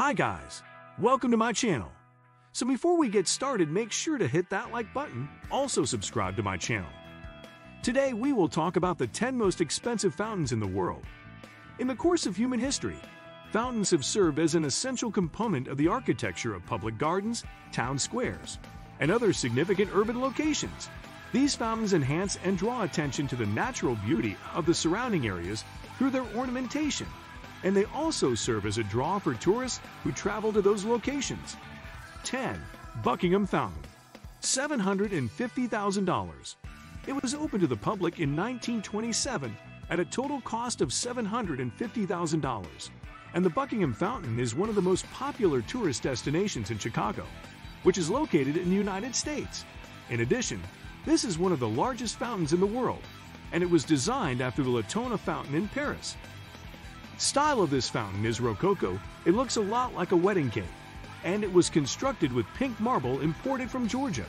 Hi guys, welcome to my channel. So before we get started, make sure to hit that like button, also subscribe to my channel. Today we will talk about the 10 most expensive fountains in the world. In the course of human history, fountains have served as an essential component of the architecture of public gardens, town squares, and other significant urban locations. These fountains enhance and draw attention to the natural beauty of the surrounding areas through their ornamentation, and they also serve as a draw for tourists who travel to those locations. 10. Buckingham Fountain $750,000. It was opened to the public in 1927 at a total cost of $750,000. And the Buckingham Fountain is one of the most popular tourist destinations in Chicago, which is located in the United States. In addition, this is one of the largest fountains in the world, and it was designed after the Latona Fountain in Paris. Style of this fountain is Rococo. It looks a lot like a wedding cake, and it was constructed with pink marble imported from Georgia.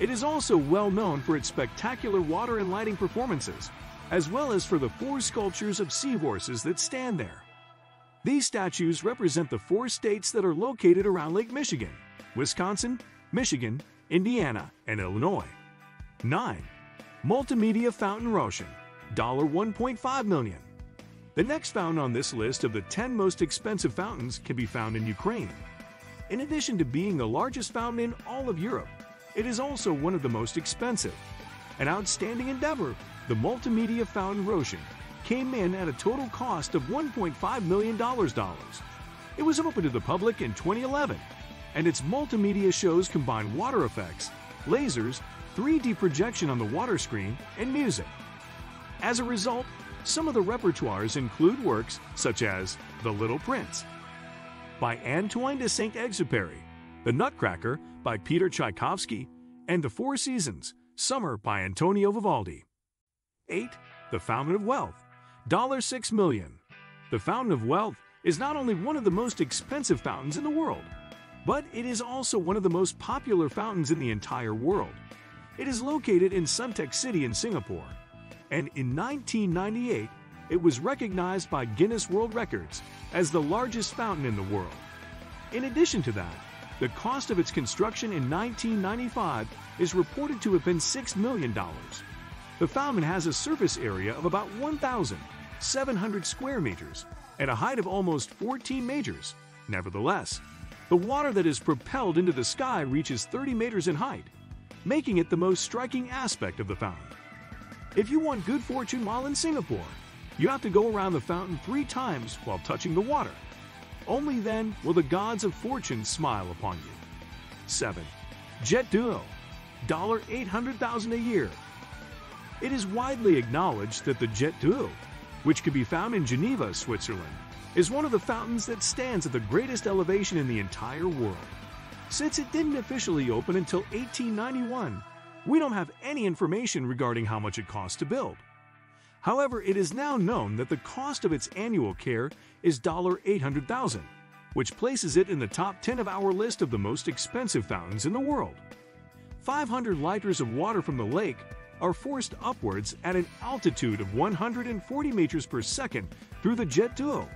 It is also well known for its spectacular water and lighting performances, as well as for the four sculptures of seahorses that stand there. These statues represent the four states that are located around Lake Michigan Wisconsin, Michigan, Indiana, and Illinois. 9. Multimedia Fountain Roshen, $1.5 million. The next fountain on this list of the 10 most expensive fountains can be found in Ukraine. In addition to being the largest fountain in all of Europe, it is also one of the most expensive. An outstanding endeavor, the Multimedia Fountain Roshen came in at a total cost of $1.5 million. It was open to the public in 2011, and its multimedia shows combine water effects, lasers, 3D projection on the water screen, and music. As a result, some of the repertoires include works such as The Little Prince by Antoine de Saint Exupéry, The Nutcracker by Peter Tchaikovsky, and The Four Seasons Summer by Antonio Vivaldi. 8. The Fountain of Wealth $6 million. The Fountain of Wealth is not only one of the most expensive fountains in the world, but it is also one of the most popular fountains in the entire world. It is located in Suntec City in Singapore, and in 1998, it was recognized by Guinness World Records as the largest fountain in the world. In addition to that, the cost of its construction in 1995 is reported to have been $6 million. The fountain has a surface area of about 1,700 square meters and a height of almost 14 meters. Nevertheless, the water that is propelled into the sky reaches 30 meters in height making it the most striking aspect of the fountain. If you want good fortune while in Singapore, you have to go around the fountain three times while touching the water. Only then will the gods of fortune smile upon you. 7. Jet d'eau, $800,000 a year. It is widely acknowledged that the Jet d'eau, which can be found in Geneva, Switzerland, is one of the fountains that stands at the greatest elevation in the entire world. Since it didn't officially open until 1891, we don't have any information regarding how much it costs to build. However, it is now known that the cost of its annual care is 800,000, which places it in the top 10 of our list of the most expensive fountains in the world. 500 liters of water from the lake are forced upwards at an altitude of 140 meters per second through the jet d'eau,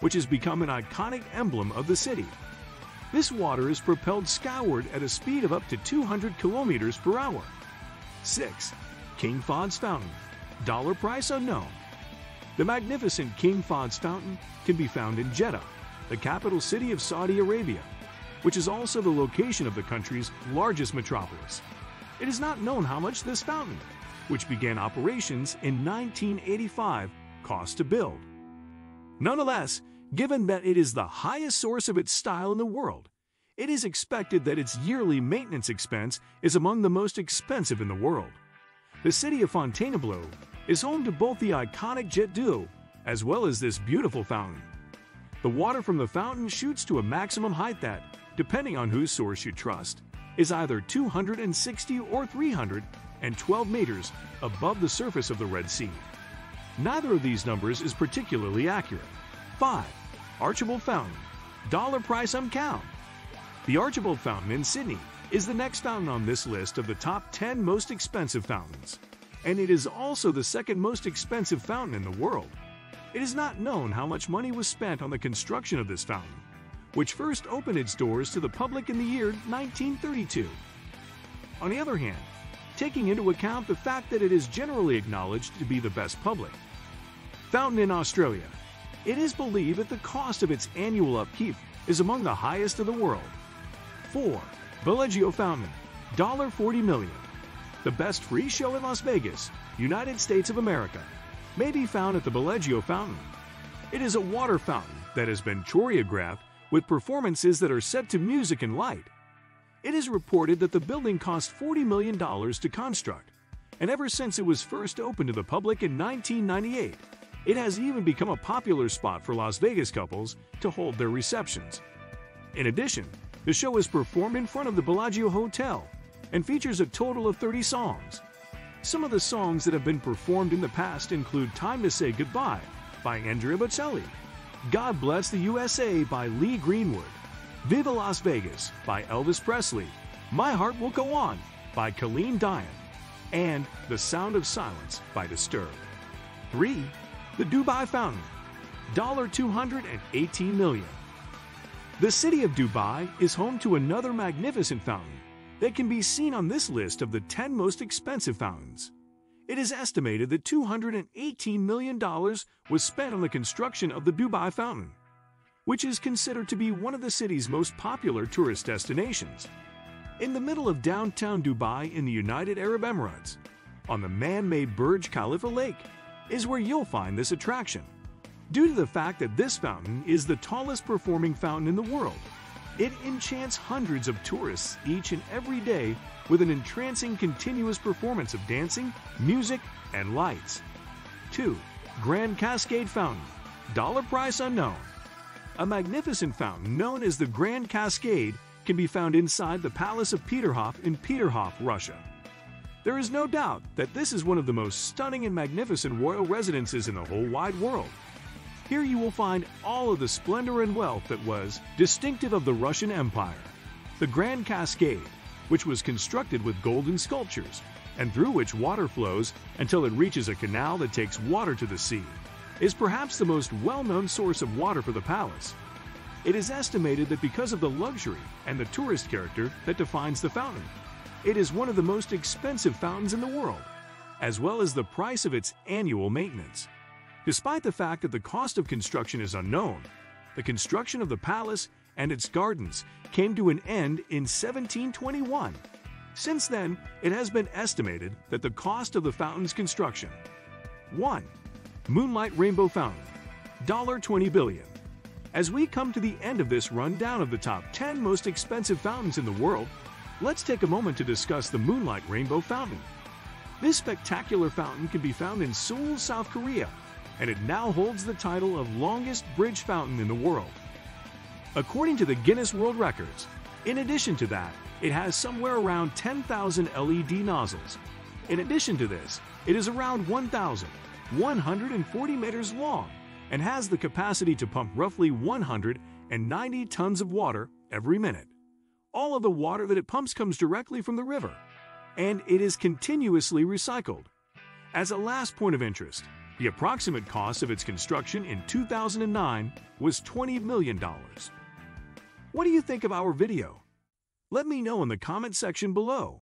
which has become an iconic emblem of the city. This water is propelled skyward at a speed of up to 200 kilometers per hour. 6. King Fahd's Fountain. Dollar price unknown. The magnificent King Fahd's Fountain can be found in Jeddah, the capital city of Saudi Arabia, which is also the location of the country's largest metropolis. It is not known how much this fountain, which began operations in 1985, cost to build. Nonetheless, Given that it is the highest source of its style in the world, it is expected that its yearly maintenance expense is among the most expensive in the world. The city of Fontainebleau is home to both the iconic Jet d'eau as well as this beautiful fountain. The water from the fountain shoots to a maximum height that, depending on whose source you trust, is either 260 or 312 meters above the surface of the Red Sea. Neither of these numbers is particularly accurate. 5. Archibald Fountain. Dollar price uncount. The Archibald Fountain in Sydney is the next fountain on this list of the top 10 most expensive fountains, and it is also the second most expensive fountain in the world. It is not known how much money was spent on the construction of this fountain, which first opened its doors to the public in the year 1932. On the other hand, taking into account the fact that it is generally acknowledged to be the best public. Fountain in Australia. It is believed that the cost of its annual upkeep is among the highest of the world. 4. Bellagio Fountain, 40 million. The best free show in Las Vegas, United States of America, may be found at the Bellagio Fountain. It is a water fountain that has been choreographed with performances that are set to music and light. It is reported that the building cost $40 million to construct, and ever since it was first opened to the public in 1998, it has even become a popular spot for Las Vegas couples to hold their receptions. In addition, the show is performed in front of the Bellagio Hotel and features a total of 30 songs. Some of the songs that have been performed in the past include Time to Say Goodbye by Andrea Bocelli, God Bless the USA by Lee Greenwood, Viva Las Vegas by Elvis Presley, My Heart Will Go On by Celine Dion, and The Sound of Silence by Disturbed. 3. The Dubai Fountain, 218 million. The city of Dubai is home to another magnificent fountain that can be seen on this list of the 10 most expensive fountains. It is estimated that $218 million was spent on the construction of the Dubai Fountain, which is considered to be one of the city's most popular tourist destinations. In the middle of downtown Dubai in the United Arab Emirates, on the man-made Burj Khalifa Lake, is where you'll find this attraction. Due to the fact that this fountain is the tallest performing fountain in the world, it enchants hundreds of tourists each and every day with an entrancing continuous performance of dancing, music, and lights. 2. Grand Cascade Fountain, dollar price unknown. A magnificent fountain known as the Grand Cascade can be found inside the Palace of Peterhof in Peterhof, Russia. There is no doubt that this is one of the most stunning and magnificent royal residences in the whole wide world. Here you will find all of the splendor and wealth that was distinctive of the Russian Empire. The Grand Cascade, which was constructed with golden sculptures and through which water flows until it reaches a canal that takes water to the sea, is perhaps the most well-known source of water for the palace. It is estimated that because of the luxury and the tourist character that defines the fountain, it is one of the most expensive fountains in the world, as well as the price of its annual maintenance. Despite the fact that the cost of construction is unknown, the construction of the palace and its gardens came to an end in 1721. Since then, it has been estimated that the cost of the fountain's construction 1. Moonlight Rainbow Fountain, $20 billion. As we come to the end of this rundown of the top 10 most expensive fountains in the world, let's take a moment to discuss the Moonlight Rainbow Fountain. This spectacular fountain can be found in Seoul, South Korea, and it now holds the title of longest bridge fountain in the world. According to the Guinness World Records, in addition to that, it has somewhere around 10,000 LED nozzles. In addition to this, it is around 1,140 meters long and has the capacity to pump roughly 190 tons of water every minute. All of the water that it pumps comes directly from the river, and it is continuously recycled. As a last point of interest, the approximate cost of its construction in 2009 was $20 million. What do you think of our video? Let me know in the comment section below.